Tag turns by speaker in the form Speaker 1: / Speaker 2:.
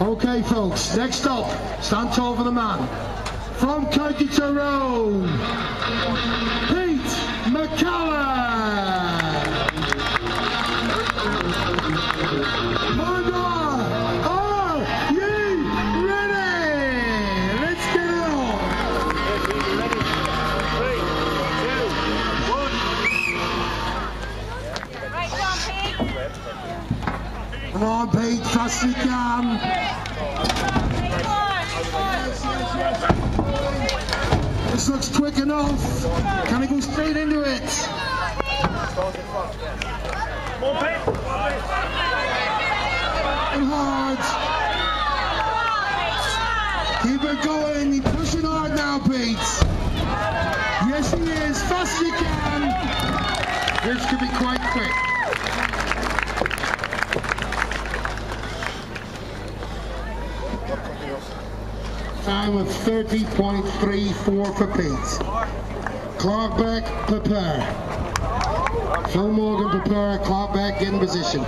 Speaker 1: Okay, folks, next up, stand tall for the man. From County Tyrone, On,
Speaker 2: Pete,
Speaker 1: fast can. This looks quick enough. Can I go straight into it? And hard. Keep it going. You're pushing hard now, Pete. Yes, he is. Fast as you can. This could be quite quick. Time of 30.34 for Pete. Clark back, prepare. Phil Morgan prepare, Clark back, in position.